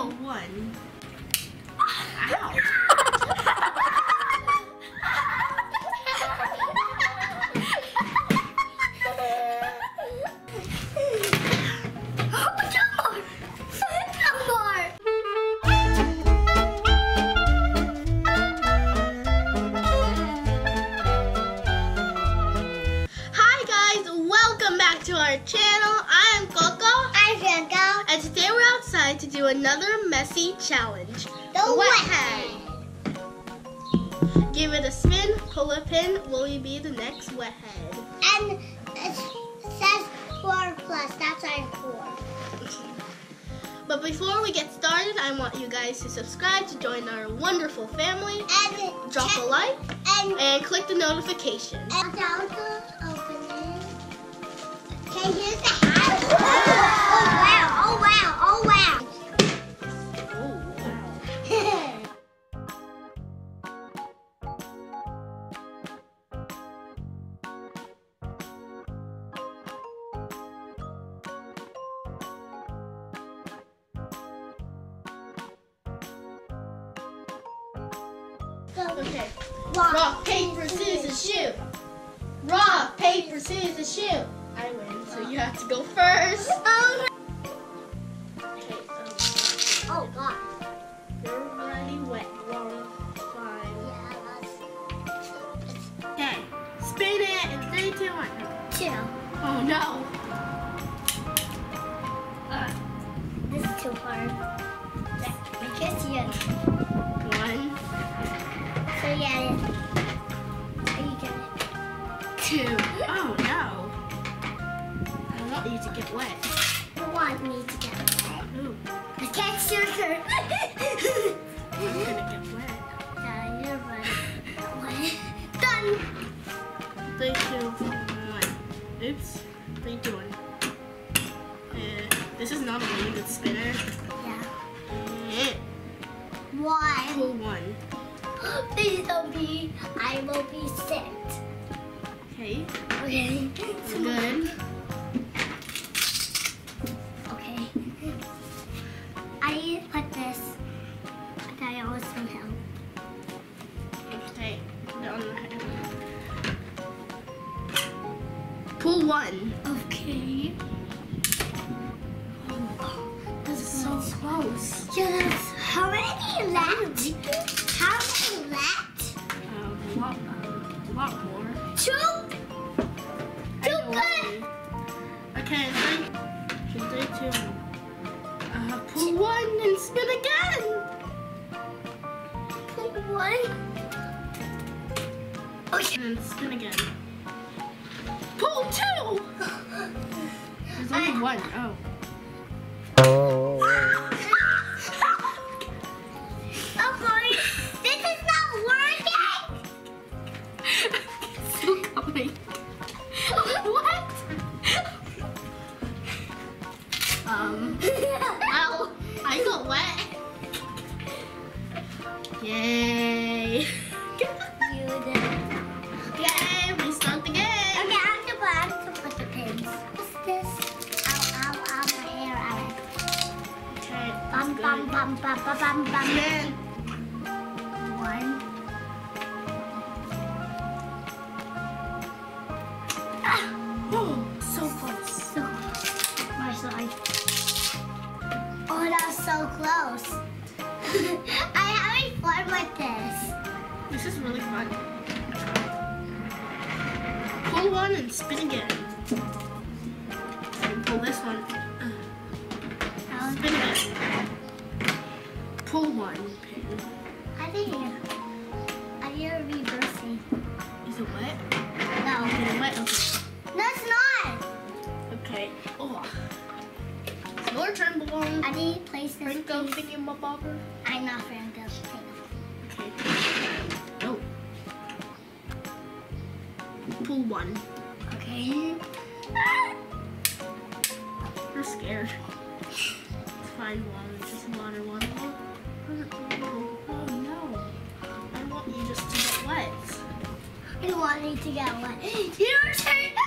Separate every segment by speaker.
Speaker 1: pull one. Ow. Another messy challenge.
Speaker 2: The
Speaker 1: wet
Speaker 2: wet
Speaker 1: head. Give it a spin, pull a pin. Will you be the next wet head?
Speaker 2: And it says four plus. That's our four.
Speaker 1: But before we get started, I want you guys to subscribe to join our wonderful family.
Speaker 2: And
Speaker 1: Drop a like
Speaker 2: and
Speaker 1: and click the notification.
Speaker 2: Okay.
Speaker 1: Rock, paper, scissors, shoot. Rock, paper, scissors, shoot. I win, so you have to go first.
Speaker 2: Oh,
Speaker 1: Okay, so
Speaker 2: oh god.
Speaker 1: you're already wet. Wrong. Fine.
Speaker 2: Yeah, that's
Speaker 1: Okay, spin it in three, two, one.
Speaker 2: two.
Speaker 1: Oh no. Two. Oh no. I want you to get wet.
Speaker 2: You want me to get it.
Speaker 1: Ooh,
Speaker 2: I can't sugar.
Speaker 1: I'm gonna get wet.
Speaker 2: yeah, you're right. Done.
Speaker 1: Three, two, one. Oops. Three, two, one. Uh, this is not a really good spinner.
Speaker 2: Yeah.
Speaker 1: Eh,
Speaker 2: Why?
Speaker 1: Pull one.
Speaker 2: Please don't be. I will be sick.
Speaker 1: Okay,
Speaker 2: Okay.
Speaker 1: good.
Speaker 2: Okay. I put this. And I always from him.
Speaker 1: Okay. Pull one. There's only one. Oh.
Speaker 2: Oh, boy. This is not working.
Speaker 1: Still coming. what? Um. Well, I got wet.
Speaker 2: Bum, bum, bum, bum, bum, bum, bum.
Speaker 1: Then,
Speaker 2: One. Ah,
Speaker 1: oh, so close.
Speaker 2: so my side. Oh, that was so close. I having fun with this.
Speaker 1: This is really fun. Pull one and spin again. And pull this one.
Speaker 2: Um,
Speaker 1: Spin again. Pull one.
Speaker 2: I think I hear reversing.
Speaker 1: Is it wet?
Speaker 2: No,
Speaker 1: Is it wet? Okay.
Speaker 2: no, it's not.
Speaker 1: Okay. Oh. Your turn, balloon.
Speaker 2: I need to place this.
Speaker 1: Franco thingamabobber.
Speaker 2: I'm not Franco.
Speaker 1: Okay. Oh. Pull one.
Speaker 2: Okay.
Speaker 1: You're scared. It's fine, water. Just water, water. Oh, Oh no. I want you just to get wet.
Speaker 2: I want you to get wet. You know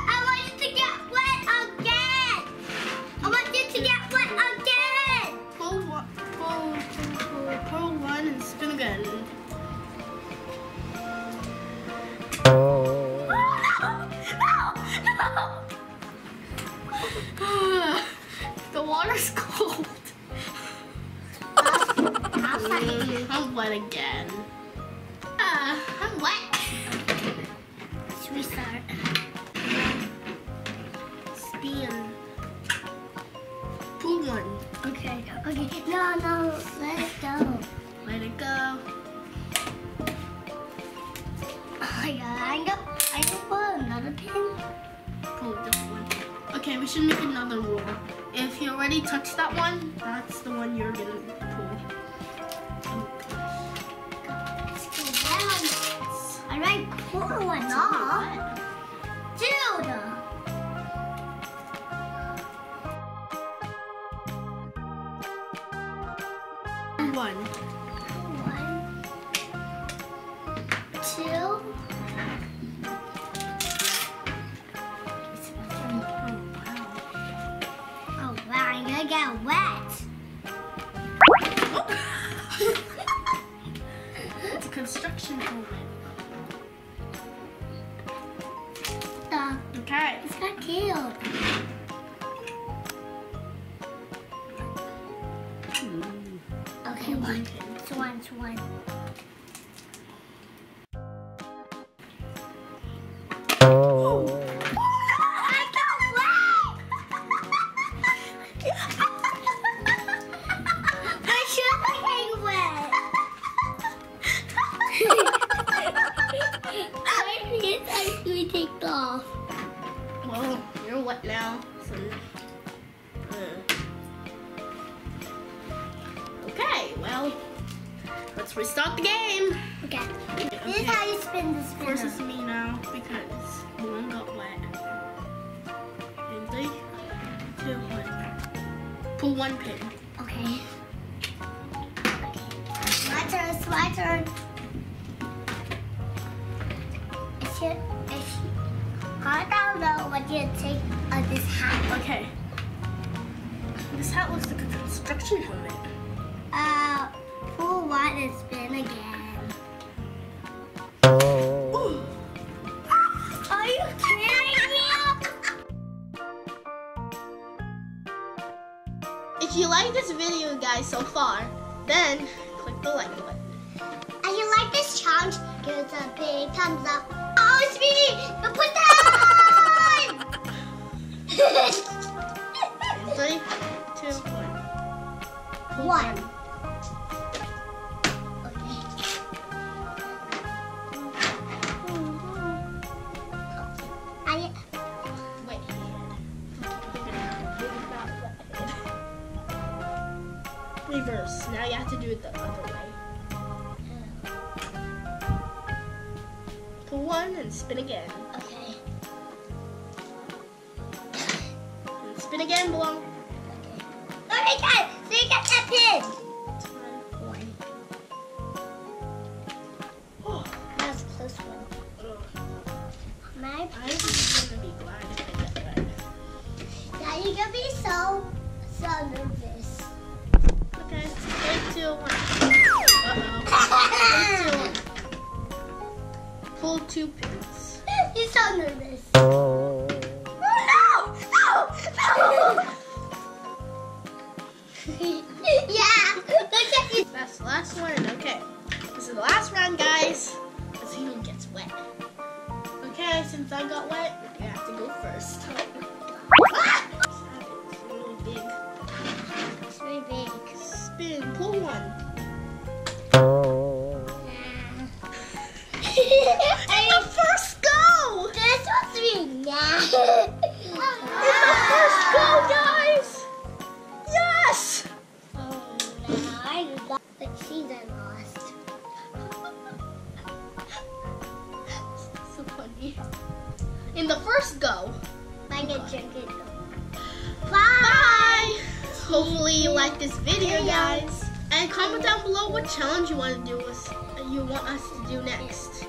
Speaker 2: I want you to get wet again. I want you to get wet again.
Speaker 1: Pull, one, pull, pull one and spin again. Oh, no, no, no. the water's cold. Mm, I'm wet again. Ah, I'm wet.
Speaker 2: Let's restart.
Speaker 1: Spin. Pull one.
Speaker 2: Okay. Okay. No, no. Let it go.
Speaker 1: Let it go.
Speaker 2: Oh my god. I know. I can put another pin.
Speaker 1: Pull this one. Okay, we should make another rule. If you already touched that one, that's the one you're gonna pull.
Speaker 2: Like pull one off. Dude.
Speaker 1: One.
Speaker 2: One. Two. Oh wow, I'm gonna get wet.
Speaker 1: It's a construction helmet.
Speaker 2: It's got killed. Hmm. Okay, one. It's one, it's one.
Speaker 1: Okay, let's restart the game.
Speaker 2: Okay. This is how you spin the
Speaker 1: Of course,
Speaker 2: spinner.
Speaker 1: it's me now because one got wet. And three, two, one. Pull one pin.
Speaker 2: Okay. My turn, it's my turn. It's your, it's, I don't know what you take of this hat.
Speaker 1: Okay. This hat looks like a construction helmet.
Speaker 2: Uh, pull one and spin again.
Speaker 1: Ooh.
Speaker 2: Are you kidding me?
Speaker 1: If you like this video, guys, so far, then click the like button.
Speaker 2: If you like this challenge, give us a big thumbs up. Oh, it's me! The put
Speaker 1: And three, two, one.
Speaker 2: One.
Speaker 1: Do it the other way. Pull one and spin again.
Speaker 2: okay.
Speaker 1: And spin again, below.
Speaker 2: Okay, oh guys, so you got that pin.
Speaker 1: One. Oh,
Speaker 2: That was a close one. My,
Speaker 1: I'm gonna be glad if I get wet.
Speaker 2: now you're gonna be so, so nervous.
Speaker 1: Two pins.
Speaker 2: You're so nervous. Oh no! No! No! yeah!
Speaker 1: That's the last one. Okay. This is the last round, guys. Let's see who gets wet. Okay, since I got wet, you have to go first.
Speaker 2: Ah!
Speaker 1: It's really big.
Speaker 2: It's really big.
Speaker 1: Spin. Pull one. In the first go.
Speaker 2: I can drink it though.
Speaker 1: Bye! Hopefully you like this video, guys. And comment down below what challenge you want to do us you want us to do next.